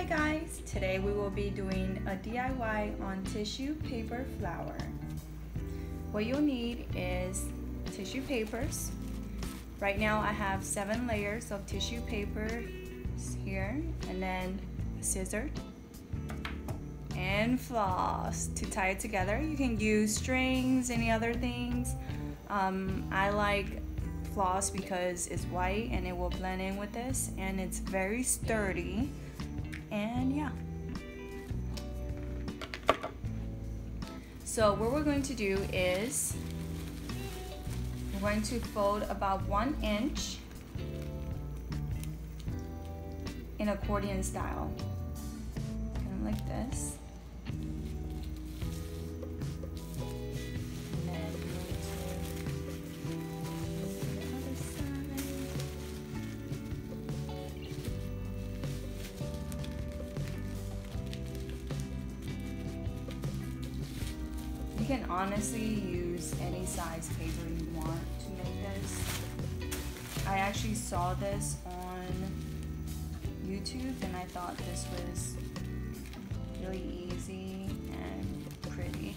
Hi guys, today we will be doing a DIY on tissue paper flower. What you'll need is tissue papers. Right now I have seven layers of tissue paper here and then scissors and floss to tie it together. You can use strings, any other things. Um, I like floss because it's white and it will blend in with this and it's very sturdy and yeah. So what we're going to do is we're going to fold about one inch in accordion style. Kind of like this honestly use any size paper you want to make this. I actually saw this on YouTube and I thought this was really easy and pretty.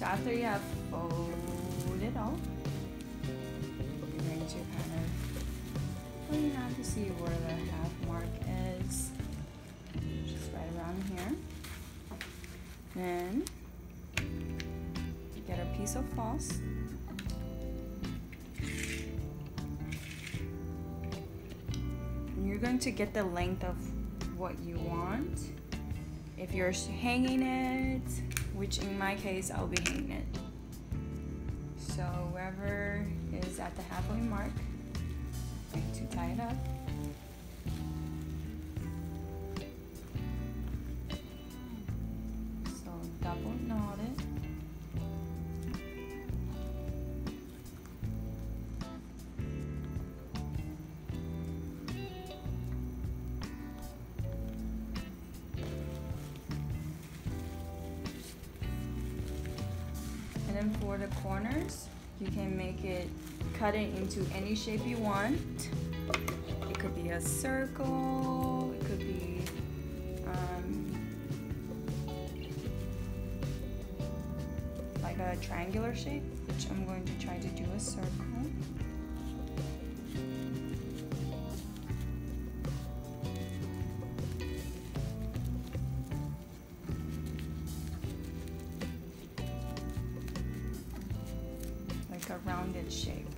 So after you have folded it all, you're going to kind of clean out to see where the half mark is. Just right around here. Then get a piece of floss. And you're going to get the length of what you want. If you're hanging it, which in my case I'll be hanging it. So wherever is at the halfway mark, I'm going to tie it up. For the corners, you can make it, cut it into any shape you want. It could be a circle, it could be um, like a triangular shape, which I'm going to try to do a circle. A rounded shape.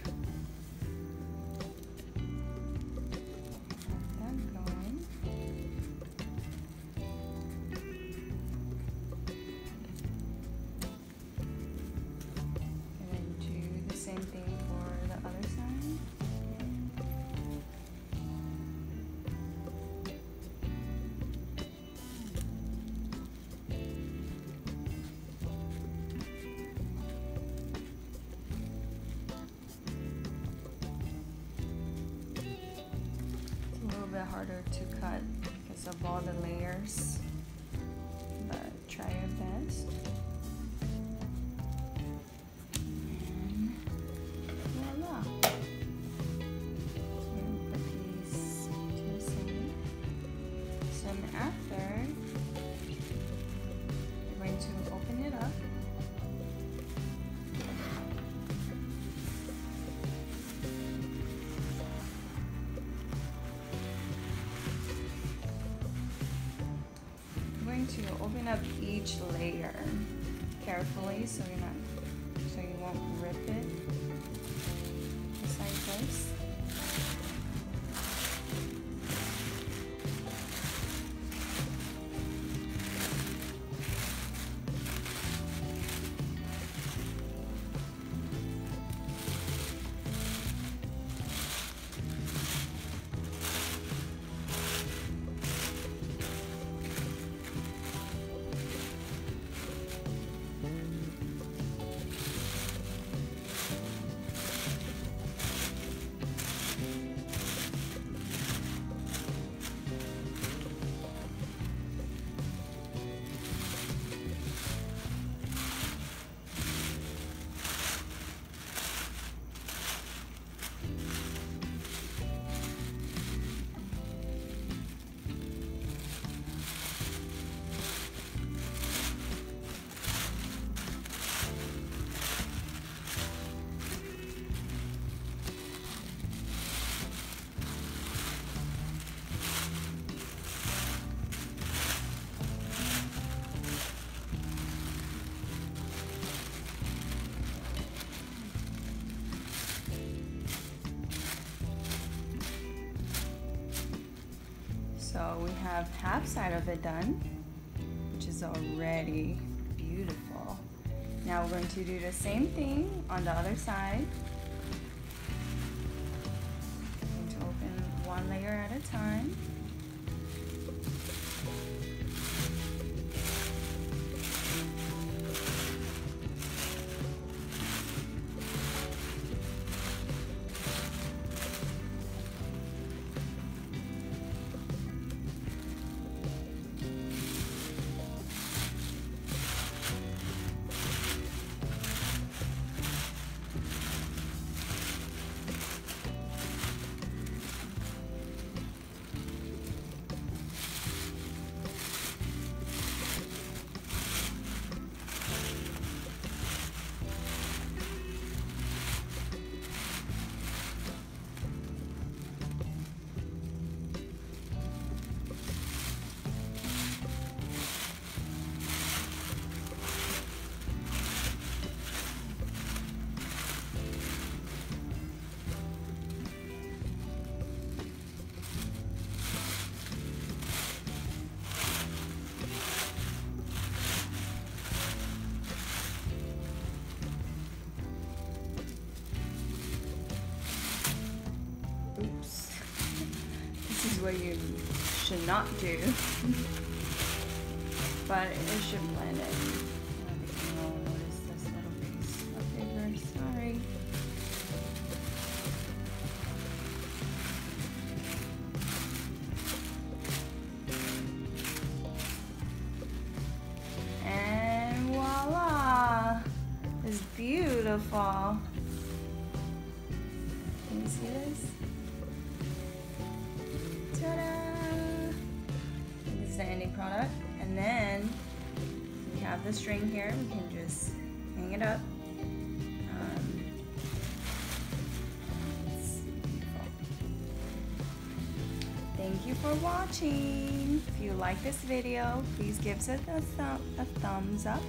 To cut because of all the layers, but try your best. Going to open up each layer carefully so you're not so you won't rip it. So we have half side of it done, which is already beautiful. Now we're going to do the same thing on the other side. Going to open one layer at a time. Should not do. but it should blend in. Sorry. And voila! It's beautiful. Can you see this? Ta-da! Is the ending product. And then we have the string here. We can just hang it up. Um. Thank you for watching. If you like this video, please give us a, thumb, a thumbs up